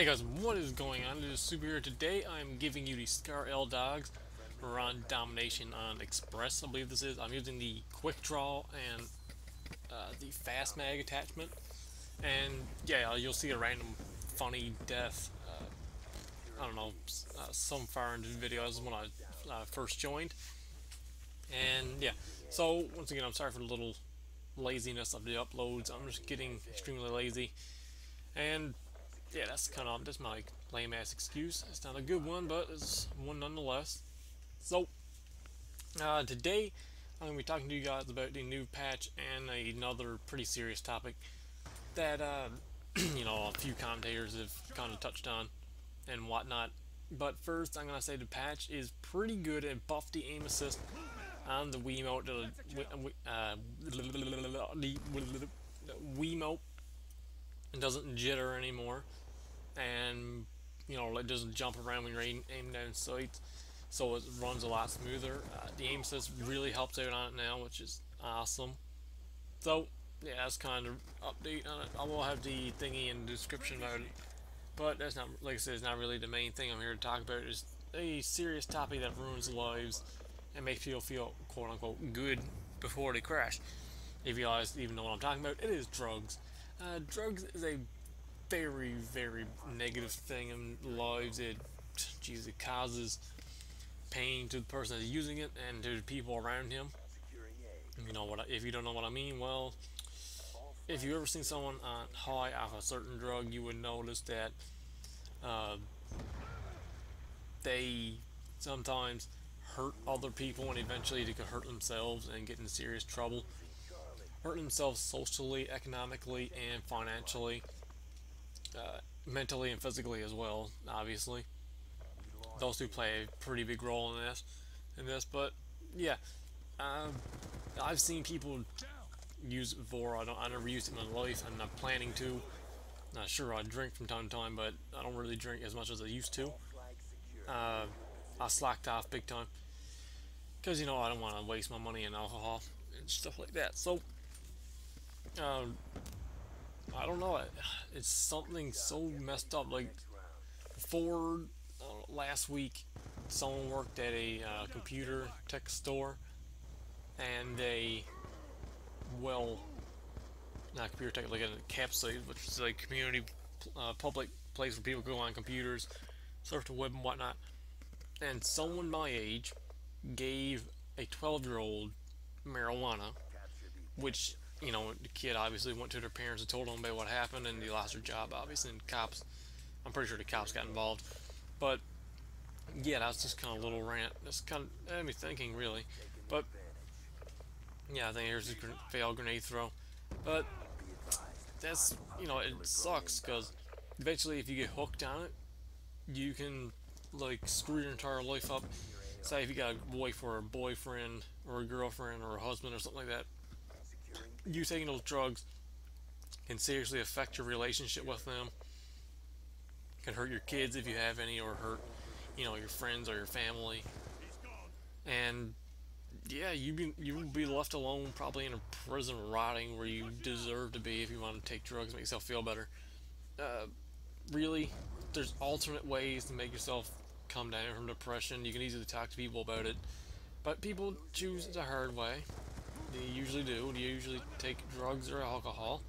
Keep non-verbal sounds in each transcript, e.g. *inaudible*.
Hey guys, what is going on? It is Supa here. Today I'm giving you the Scar L Dogs Run Domination on Express, I believe this is. I'm using the Quick Draw and uh, the Fast Mag attachment. And yeah, you'll see a random funny death, uh, I don't know, uh, some far into the video. This is when I first joined. And yeah, so once again, I'm sorry for the little laziness of the uploads. I'm just getting extremely lazy. And yeah, that's kind of that's my lame ass excuse. It's not a good one, but it's one nonetheless. So uh, today I'm gonna be talking to you guys about the new patch and another pretty serious topic that uh, *clears throat* you know a few commentators have kind of touched on and whatnot. But first, I'm gonna say the patch is pretty good at buff the aim assist on the Wiimote. Uh, *laughs* the Wiimote it doesn't jitter anymore. And you know it doesn't jump around when you're aiming aim down sights. So it runs a lot smoother. Uh, the aim assist really helps out on it now which is awesome. So yeah that's kind of update on it. I will have the thingy in the description it. But that's not like I said it's not really the main thing I'm here to talk about. It's a serious topic that ruins lives and makes people feel quote unquote good before they crash. If you guys even know what I'm talking about it is drugs uh, drugs is a very, very negative thing in lives. It, geez, it causes pain to the person that's using it and to the people around him. You know what? I, if you don't know what I mean, well, if you ever seen someone on high off a certain drug, you would notice that uh, they sometimes hurt other people and eventually they could hurt themselves and get in serious trouble. Hurt themselves socially, economically, and financially uh, mentally and physically as well, obviously. Those two play a pretty big role in this, in this. But yeah, um, I've seen people use Vora. I, don't, I never used it in my life. I'm not planning to. Not sure I drink from time to time, but I don't really drink as much as I used to. Uh, I slacked off big time because you know I don't want to waste my money in alcohol and stuff like that. So, um, I don't know. It's something so messed up. Like before uh, last week, someone worked at a uh, computer tech store, and they, well, not computer tech, like a campsite, which is a community uh, public place where people go on computers, surf the web and whatnot. And someone my age gave a 12 year old marijuana, which you know, the kid obviously went to their parents and told them about what happened, and they lost their job, obviously, and cops, I'm pretty sure the cops got involved. But, yeah, that's just kind of a little rant. That's kind of had me thinking, really. But, yeah, I think here's a failed grenade throw. But, that's, you know, it sucks, because eventually if you get hooked on it, you can, like, screw your entire life up. Say if you got a wife or a boyfriend, or a girlfriend, or a husband, or something like that, you taking those drugs can seriously affect your relationship with them. Can hurt your kids if you have any, or hurt, you know, your friends or your family. And yeah, you be you will be left alone, probably in a prison rotting where you deserve to be if you want to take drugs, make yourself feel better. Uh, really, there's alternate ways to make yourself come down from depression. You can easily talk to people about it, but people choose the hard way. They usually do. They usually take drugs or alcohol.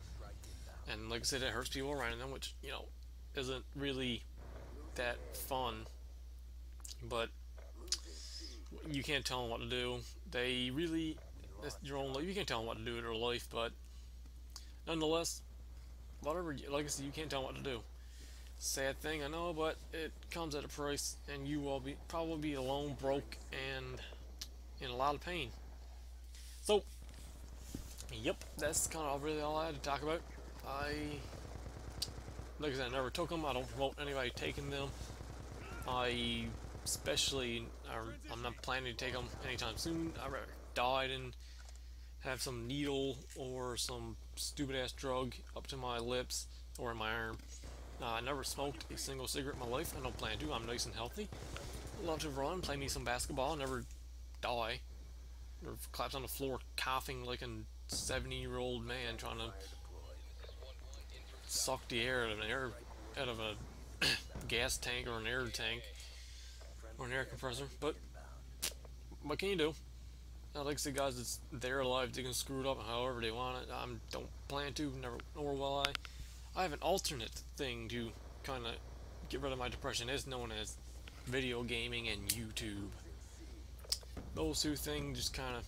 And like I said, it hurts people around them, which, you know, isn't really that fun. But you can't tell them what to do. They really, your own life. You can't tell them what to do in their life, but nonetheless, whatever, like I said, you can't tell them what to do. Sad thing, I know, but it comes at a price, and you will be probably be alone, broke, and in a lot of pain. So, yep, that's kind of really all I had to talk about. I, like I said, I never took them. I don't promote anybody taking them. I especially, I'm not planning to take them anytime soon. I'd rather die than have some needle or some stupid ass drug up to my lips or in my arm. Uh, I never smoked a single cigarette in my life. I don't plan to. I'm nice and healthy. Love to run, play me some basketball, never die or collapse on the floor coughing like a 70 year old man trying to suck the air out of an air out of a *coughs* gas tank or an air tank or an air compressor. But what can you do? I like the guys that's there alive, they can screw it up however they want it. I don't plan to, never, nor will I. I have an alternate thing to kind of get rid of my depression. It's known as video gaming and YouTube. Those two things just kind of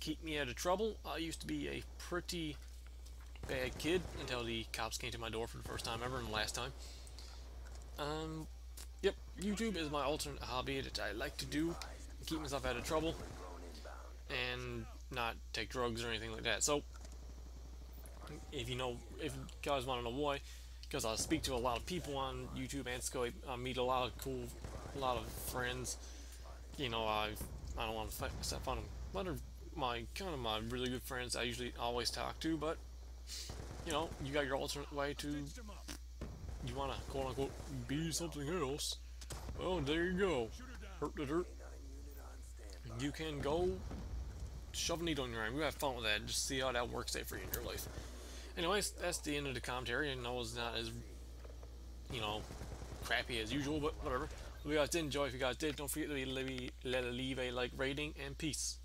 keep me out of trouble. I used to be a pretty bad kid until the cops came to my door for the first time ever and the last time. Um, yep, YouTube is my alternate hobby that I like to do, keep myself out of trouble, and not take drugs or anything like that. So, if you know, if you guys want to know why, because I speak to a lot of people on YouTube and Skype, I meet a lot of cool, a lot of friends. You know, I I don't want to set fun of what are my kind of my really good friends I usually always talk to, but you know, you got your alternate way to you want to quote unquote be something else. Well, there you go. Hurt the dirt. You can go shove a needle in your arm. You have fun with that. Just see how that works out for you in your life. Anyways, that's the end of the commentary. I know it's not as, you know, crappy as usual, but whatever. If you guys did enjoy, if you guys did, don't forget to leave, leave a like rating and peace.